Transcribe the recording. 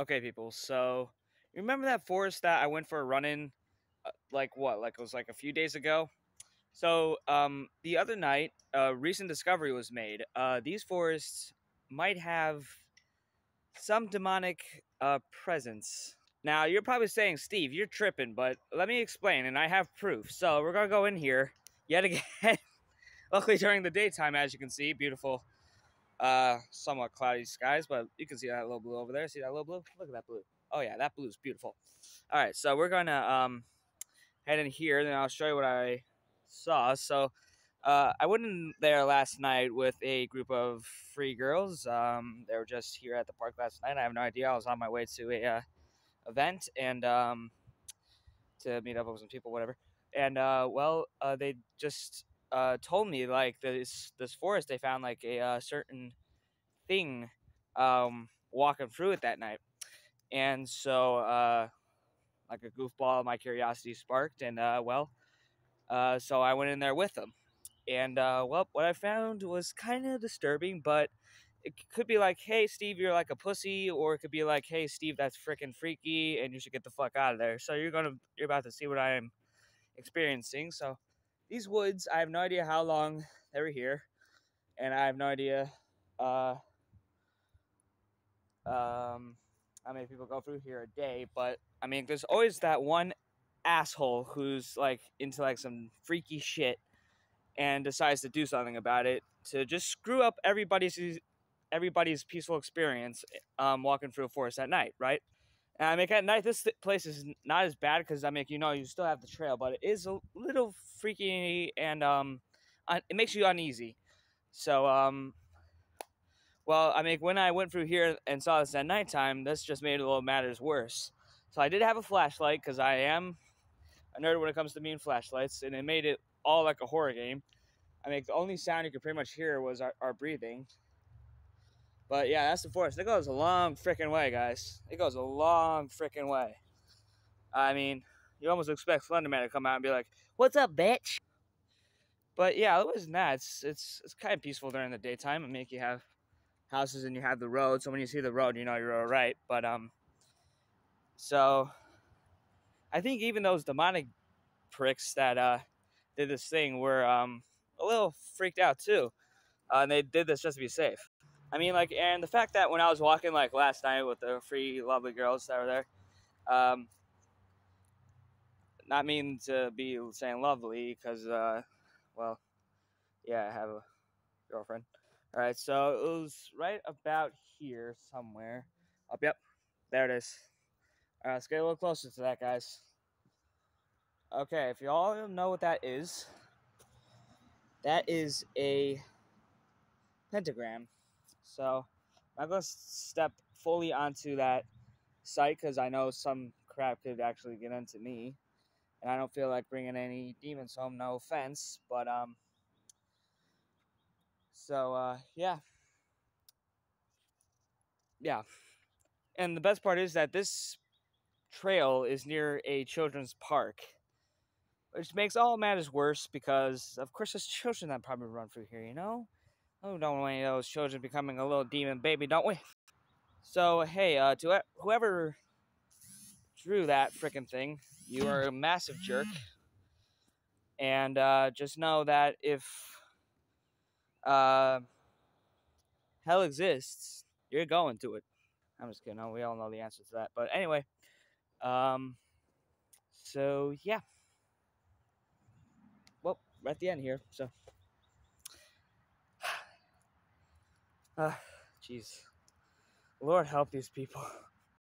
Okay, people. So, remember that forest that I went for a run in, uh, like what? Like it was like a few days ago. So, um, the other night, a recent discovery was made. Uh, these forests might have some demonic uh, presence. Now, you're probably saying, Steve, you're tripping, but let me explain, and I have proof. So, we're gonna go in here yet again. Luckily, during the daytime, as you can see, beautiful uh, somewhat cloudy skies, but you can see that little blue over there. See that little blue? Look at that blue. Oh yeah, that blue is beautiful. All right, so we're gonna um, head in here, and I'll show you what I saw. So uh, I went in there last night with a group of free girls. Um, they were just here at the park last night. I have no idea. I was on my way to a uh, event and um, to meet up with some people, whatever. And uh, well, uh, they just uh, told me like this this forest they found like a uh, certain thing um, walking through it that night, and so uh, like a goofball, my curiosity sparked, and uh, well, uh, so I went in there with them, and well, what I found was kind of disturbing, but it could be like, hey, Steve, you're like a pussy, or it could be like, hey, Steve, that's freaking freaky, and you should get the fuck out of there. So you're gonna, you're about to see what I am experiencing. So these woods, I have no idea how long they were here, and I have no idea uh, um, how many people go through here a day. But I mean, there's always that one asshole who's like into like some freaky shit and decides to do something about it to just screw up everybody's everybody's peaceful experience um, walking through a forest at night, right? And I mean, at night, this place is not as bad because I mean, you know, you still have the trail, but it is a little freaky and um, it makes you uneasy. So, um, well, I mean, when I went through here and saw this at nighttime, this just made it a little matters worse. So I did have a flashlight because I am a nerd when it comes to me and flashlights, and it made it all like a horror game. I mean, the only sound you could pretty much hear was our, our breathing. But yeah, that's the forest. It goes a long freaking way, guys. It goes a long freaking way. I mean, you almost expect Slenderman to come out and be like, "What's up, bitch?" But yeah, other than that, it's it's it's kind of peaceful during the daytime. It make you have houses and you have the road, so when you see the road, you know you're all right. But um, so I think even those demonic pricks that uh did this thing were um a little freaked out too, uh, and they did this just to be safe. I mean, like, and the fact that when I was walking, like, last night with the three lovely girls that were there, um, not mean to be saying lovely, because, uh, well, yeah, I have a girlfriend. All right, so it was right about here somewhere. Up, yep, there it is. All right, let's get a little closer to that, guys. Okay, if you all know what that is, that is a pentagram. So I'm not going to step fully onto that site because I know some crap could actually get into me. And I don't feel like bringing any demons home, no offense. But, um, so, uh, yeah. Yeah. And the best part is that this trail is near a children's park. Which makes all matters worse because, of course, there's children that probably run through here, you know? Oh, don't want any of those children becoming a little demon baby, don't we? So, hey, uh, to whoever drew that freaking thing, you are a massive jerk. And uh, just know that if uh, hell exists, you're going to it. I'm just kidding. We all know the answer to that. But anyway, um, so yeah. Well, we're at the end here. So. Ah, jeez. Lord help these people.